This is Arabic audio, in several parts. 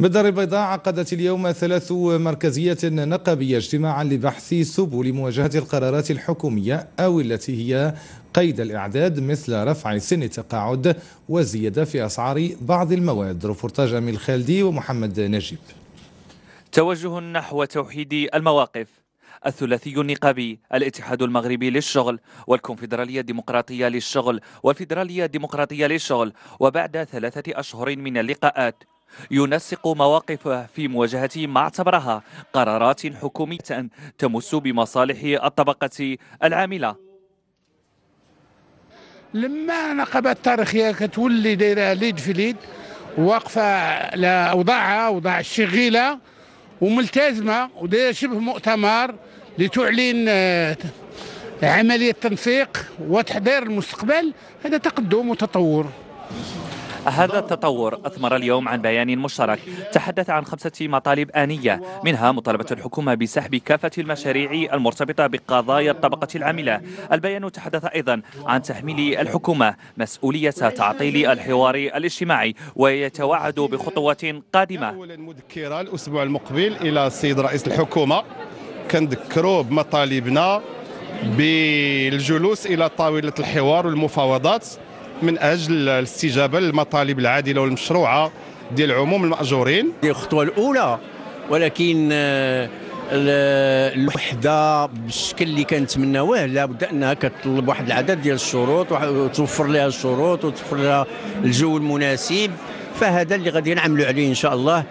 بالدار البيضاء عقدت اليوم ثلاث مركزيات نقابية اجتماعا لبحث سبل مواجهة القرارات الحكومية أو التي هي قيد الإعداد مثل رفع سن التقاعد والزيادة في أسعار بعض المواد. رفورتاج أميل خالدي ومحمد نجيب. توجه نحو توحيد المواقف. الثلاثي النقابي الاتحاد المغربي للشغل والكونفدرالية الديمقراطية للشغل والفيدرالية الديمقراطية للشغل وبعد ثلاثة أشهر من اللقاءات ينسق مواقفه في مواجهة ما اعتبرها قرارات حكومية تمس بمصالح الطبقة العاملة. لما نقابات تاريخية كتولي دايرة ليد في ليد واقفة لأوضاعها أوضاع الشغيلة وملتزمة ودايرة شبه مؤتمر لتعلن آه، عملية تنسيق وتحضير المستقبل. هذا تقدم وتطور. هذا التطور أثمر اليوم عن بيان مشترك. تحدث عن خمسة مطالب آنية منها مطالبة الحكومة بسحب كافة المشاريع المرتبطة بقضايا الطبقة العاملة. البيان تحدث أيضا عن تحميل الحكومة مسؤولية تعطيل الحوار الاجتماعي ويتوعد بخطوات قادمة. أولا مذكرة الأسبوع المقبل إلى السيد رئيس الحكومة. كنذكروا بمطالبنا بالجلوس إلى طاولة الحوار والمفاوضات. من أجل الاستجابة للمطالب العادلة والمشروعة ديال عموم المأجورين. دي الخطوه الأولى ولكن آه، الوحدة بالشكل اللي كنتمناوه لابد أنها كتطلب واحد العدد ديال الشروط وتوفر لها الشروط وتوفر لها الجو المناسب. فهذا اللي غادي نعملوا عليه إن شاء الله.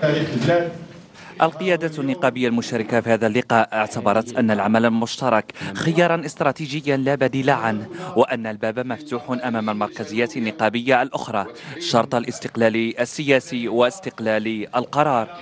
القيادة النقابية المشاركة في هذا اللقاء اعتبرت أن العمل المشترك خيارا استراتيجيا لا بديل عنه وأن الباب مفتوح أمام المركزيات النقابية الأخرى شرط الاستقلال السياسي واستقلال القرار.